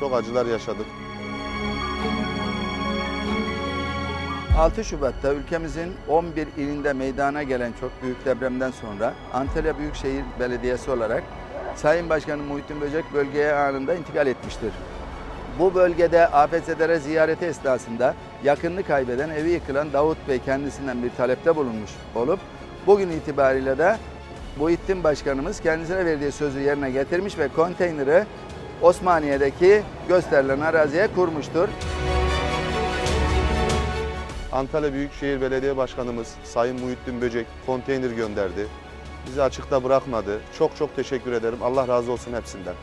Çok acılar yaşadık. 6 Şubat'ta ülkemizin 11 ilinde meydana gelen çok büyük depremden sonra Antalya Büyükşehir Belediyesi olarak Sayın Başkanım Muhittin Böcek bölgeye anında intikal etmiştir. Bu bölgede afetlere ziyareti esnasında yakınını kaybeden, evi yıkılan Davut Bey kendisinden bir talepte bulunmuş olup bugün itibariyle de Muhittin Başkanımız kendisine verdiği sözü yerine getirmiş ve konteyneri Osmaniye'deki gösterilen araziye kurmuştur. Antalya Büyükşehir Belediye Başkanımız Sayın Muhittin Böcek konteyner gönderdi. Bizi açıkta bırakmadı. Çok çok teşekkür ederim. Allah razı olsun hepsinden.